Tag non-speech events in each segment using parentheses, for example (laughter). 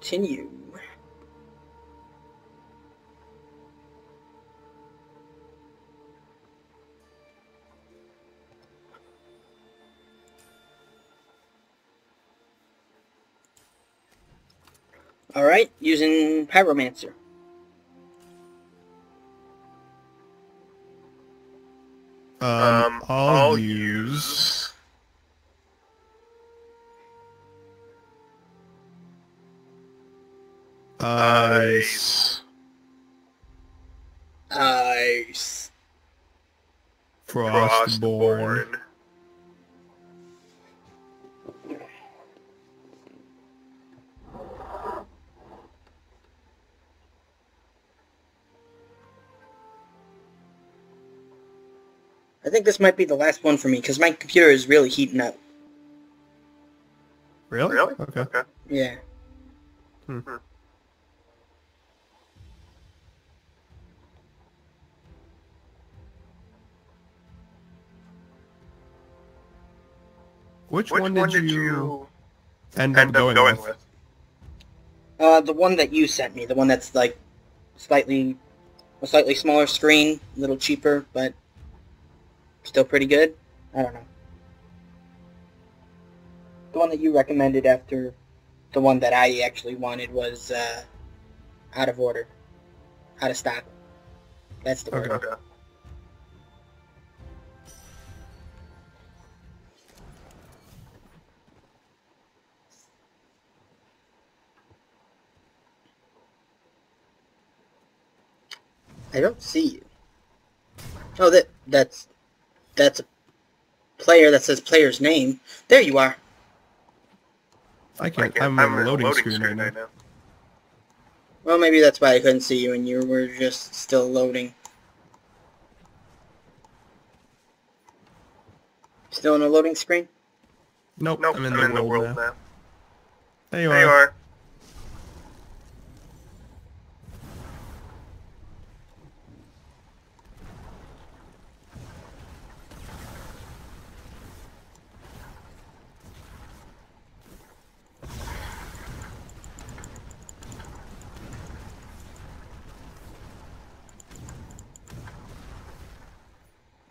continue. Alright, using Pyromancer. Um, Um, I'll, I'll use. Ice. ice. Ice. Frostborn. Frostborn. I think this might be the last one for me because my computer is really heating up. Really? Really? Okay. Okay. Yeah. Hmm. Which, Which one did, you, end up end going, up going with? with? Uh, the one that you sent me, the one that's like slightly, a slightly smaller screen, a little cheaper, but still pretty good. I don't know. The one that you recommended after the one that I actually wanted was uh, out of order, out of stock. That's the word. Okay. I don't see you. Oh, that that's that's a player that says player's name. There you are. I I can't. can't- I'm, on the loading, screen, right now. Well, maybe that's why I couldn't see you and you were just still loading. Still in a loading screen? Nope. Nope, I'm in, the, world now. now. There you There you are.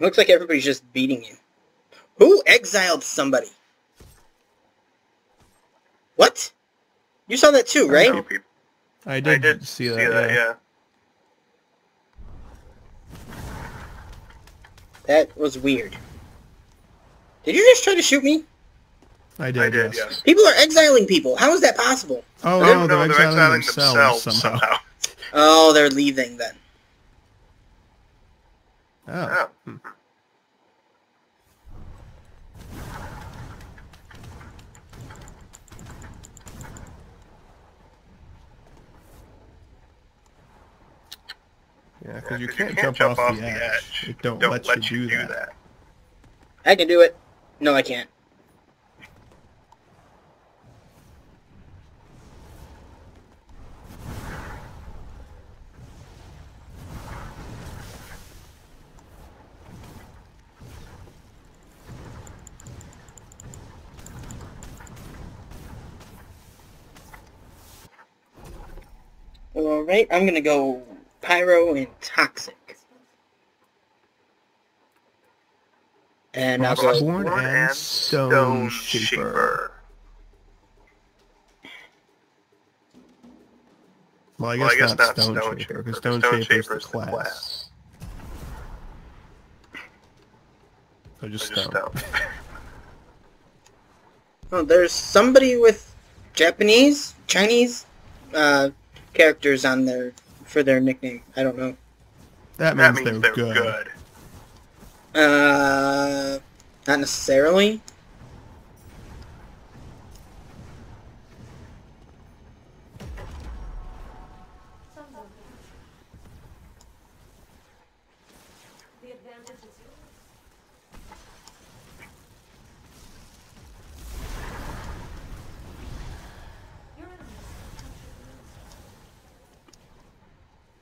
Are. Looks like everybody's just beating you. Who exiled somebody? What? You saw that too, right? Know people- I I did, did see that. yeah. yeah. That was weird. Did you just try to shoot me? I did. I did, yes. yes. People are exiling people. How is that possible? Oh No, no, no, they're, exiling, themselves, somehow. somehow. Oh, they're leaving then. Oh. Oh. Hmm. Yeah, because Yeah, you 'cause can't, jump, off, the edge. It don't, Don't let, you do, that. I can do it. No, I can't. Alright, I'm gonna go Pyro and Toxic. And I'll go Frostborn and Stone Shaper. Well, I guess, Well, I guess not not Stone, Stone Shaper, Shaper, because 'cause Stone, Stone Shaper's Shaper's the the class. class. So just Just Stone. Stone. (laughs) Oh, there's somebody with Japanese, Chinese uh, characters on there for their nickname. I don't know. That That means, means they're, they're good. good. Uh, not necessarily. The advantage is yours. Your enemies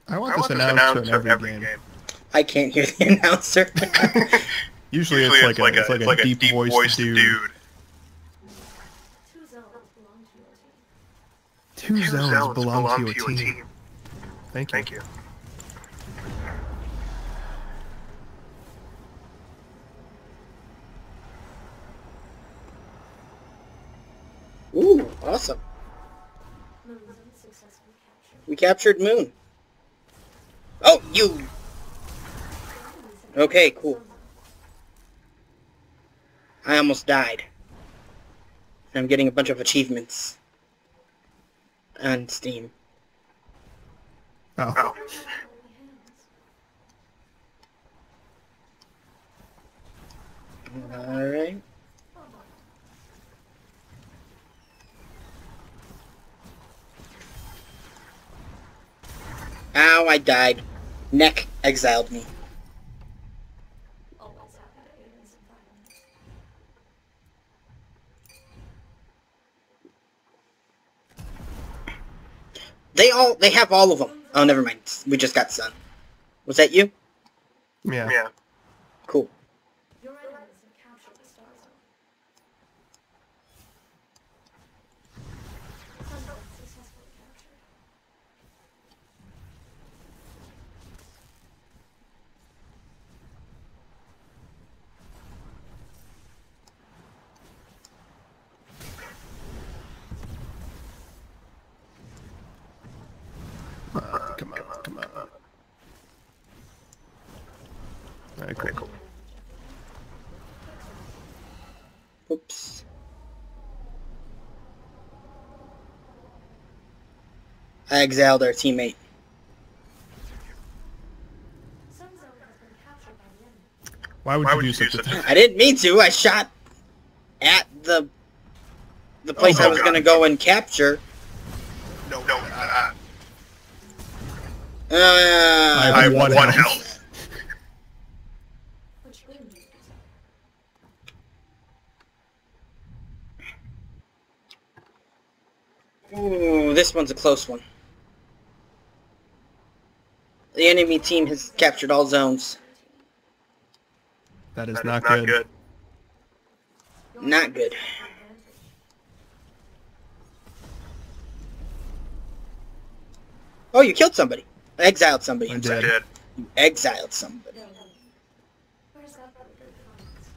I want I this want this announcer in announced every, game. I can't hear the (laughs) announcer. (laughs) Usually, it's, like, a, it's like a, deep, voiced dude. Two zones belong to your Two, Two zones, zones belong, belong to your team. Thank you. Thank you. Ooh, awesome. Moon zone successfully captured. We captured Moon. Oh, you. Okay, cool. I almost died. I'm getting a bunch of achievements on Steam. Oh, Oh. Alright. Ow, I died. Neck exiled me. Always happy to aid in some violence. They all, they have all of them. Oh, never mind. We just got Sun. Was that you? yeah. Yeah. Cool. Your enemies have captured the star zone. Sun zone successfully captured. Uh, come on, come on. Alright, cool. Cool. Oops. I exiled our teammate. Sun zone has been captured by the enemy. Why would Why you would do you such do a such a thing? I didn't mean to. I shot at the the place Oh, I was gonna go and capture. No, no. Uh, Uh, I I have one one, health. health. Which moon do you Ooh, this one's a close one. The enemy team has captured all zones. That is That is not, not good. good. Not good. Oh, you killed somebody. Exiled somebody. I did. You exiled somebody. No. Where's that for the good comments?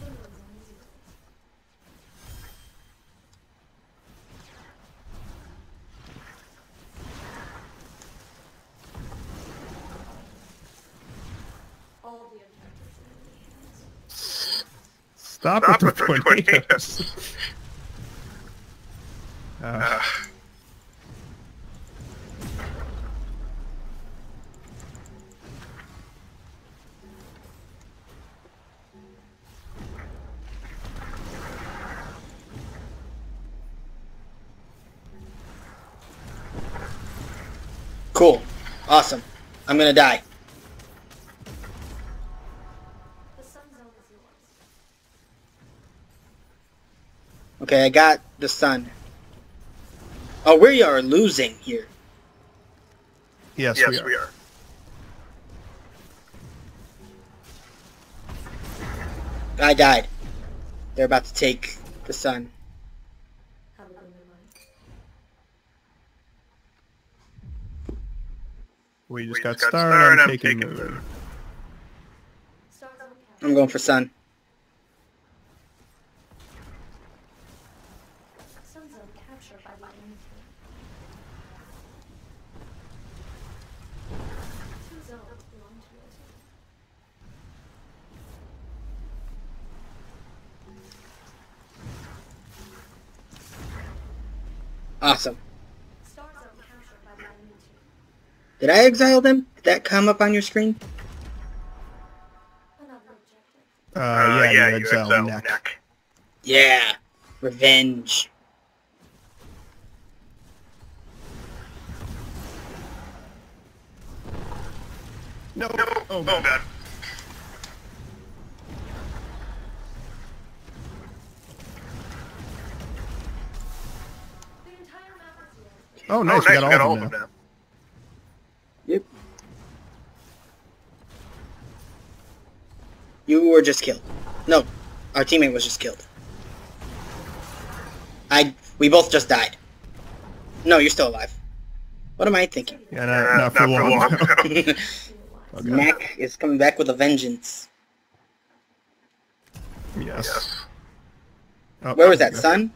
Moon zone zero. All the objectives in enemy hands. Stop, Stop with the with the tornadoes. tornadoes. (laughs) Uh, Uh, Cool. Awesome. I'm gonna die. Okay, I got the sun. Oh, we are losing here. yes, yes, we are. we are. I died. They're about to take the sun. Have a good night. We just We got just got started. started, I'm I'm taking taking moon. moon. Star zone captured. I'm going for sun. Sun captured by the enemy. Two zones belong to your. Awesome. Star zone captured by the enemy team. Did I exile them? Did that come up on your screen? Another objective. Uh, Uh, yeah, yeah, you you exile exile neck. neck. Yeah. Revenge. No. No, Oh, oh, God. God. The entire map is yours. Oh, Oh, nice. nice, we got all of them now. now. Yep. You were just killed. No, our teammate was just killed. I we both just died. No, you're still alive. What am I thinking? Yeah, not, not for long. (laughs) (laughs) (laughs) okay. Neck is coming back with a vengeance. Yes. Yes. Oh, Where was that, okay. son?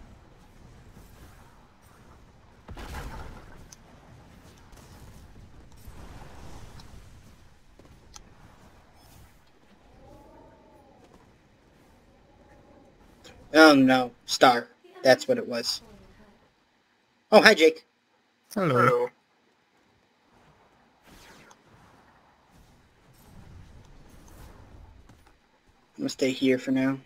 Oh no, Star. That's what it was. Oh, hi, Jake. Hello. Hello. I'm gonna stay here for now.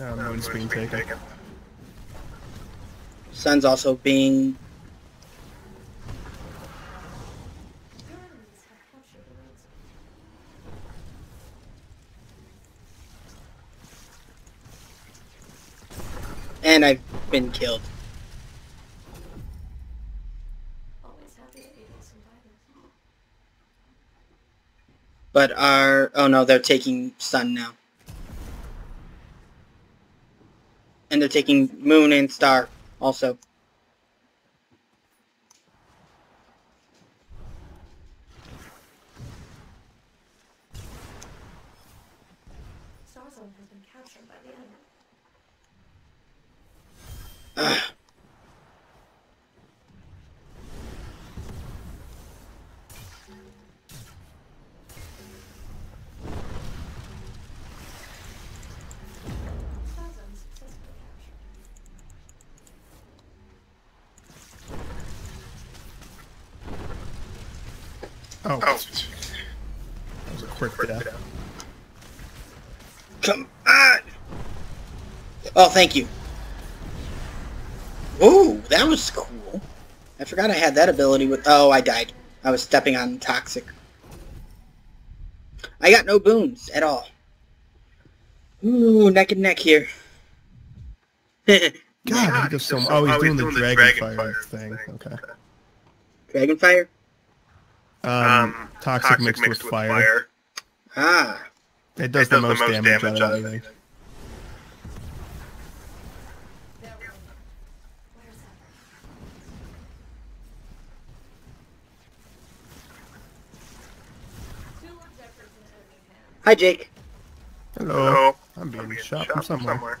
Oh, moon's being taken. Sun's also being Your enemies have captured the roads. And I've been killed. But are oh no, they're taking Sun now. And they're taking Moon and Star also. Has been captured by the enemy. Oh, Oh. that was a quick death. Come on! Oh, thank you. Ooh, that was cool. I forgot I had that ability with... Oh, I died. I was stepping on Toxic. I got no boons at all. Ooh, neck and neck here. (laughs) God, he does so. Oh, he's oh, doing the dragon fire thing. Okay. Dragonfire? Um, toxic mixed with fire. Ah. It does It the most damage out of anything. There we go. Where's that? Two objectives in enemy hands. Hi, Jake. Hello. Hello. I'm being I'm being shot shot from somewhere.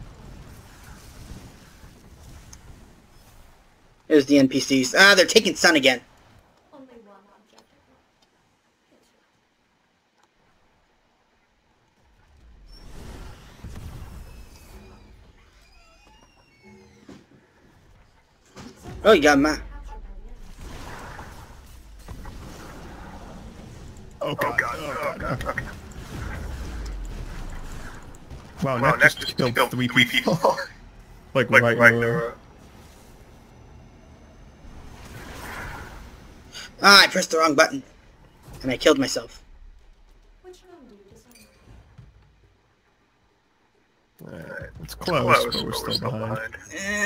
There's the NPCs. Ah, they're taking Sun again. Only one objective. Hit you. Oh, you got Ma. Captured by the. Oh god. Oh god. Oh god. Okay. Wow, Wow, Neck just just killed three people. (laughs) like, like right, right in a there. Ah, I pressed the wrong button. And I killed myself. Which one do you decide? Alright, It's close, Close, but we're still behind. Eh.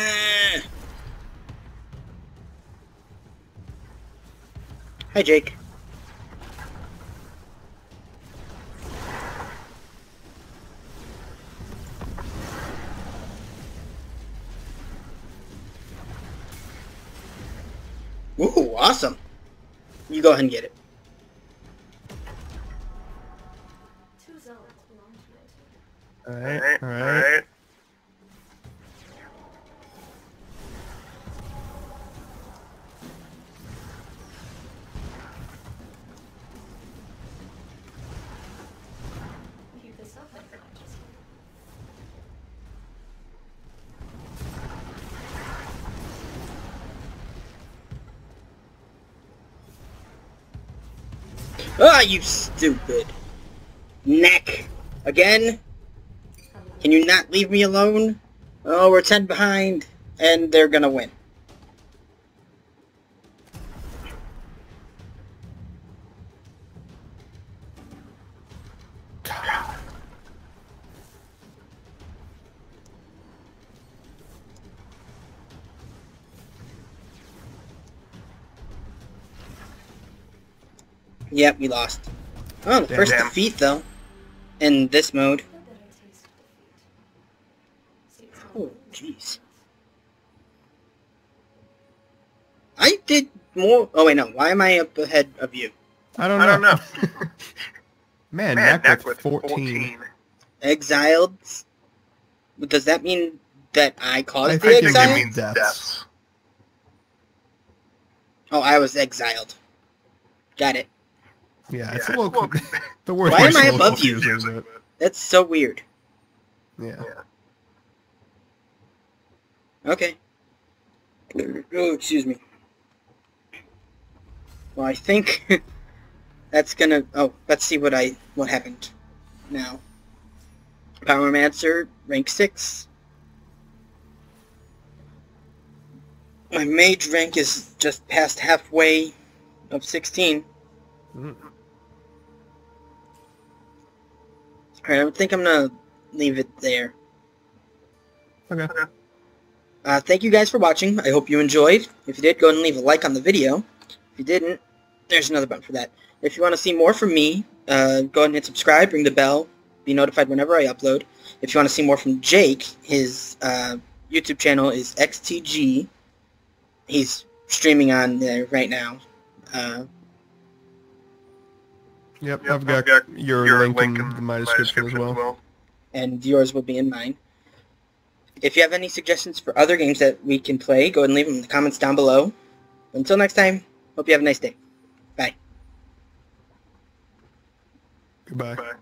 Hi, Jake. Ooh, awesome. You go ahead and get it. Ah, you stupid. Neck. Again? Can you not leave me alone? Oh, we're 10 behind, and they're gonna win. Yep, we lost. Oh, Damn. first Damn. defeat though. In this mode. The bitter taste of defeat. See, it's not Oh, jeez. I did more. Oh wait, no. Why am I up ahead of you? I don't know. I don't know. (laughs) Man, Man, Knack Knack with 14. Exiled. Does that mean that I caused I the think it exile? means- deaths. Oh, I was exiled. Got it. Yeah, it's Yeah, a little. well, (laughs) (laughs) the word Why am is a I little above you? confusing, That's so weird. but yeah. Okay. Oh, excuse me. Well, I think (laughs) that's gonna. Oh, let's see what I what happened now. Pyromancer, rank six. My mage rank is just past halfway of sixteen. Mm. Alright, I think I'm gonna leave it there. Okay. Uh, thank you guys for watching. I hope you enjoyed. If you did, go ahead and leave a like on the video. If you didn't, there's another button for that. If you want to see more from me, uh, go ahead and hit subscribe, ring the bell, be notified whenever I upload. If you want to see more from Jake, his uh, YouTube channel is XTG. He's streaming on there right now. Uh, Yep, Yep, I've got, your, Your link, in my description, as well. and yours will be in mine. If you have any suggestions for other games that we can play, go ahead and leave them in the comments down below. Until next time, hope you have a nice day. Bye. Goodbye. Bye.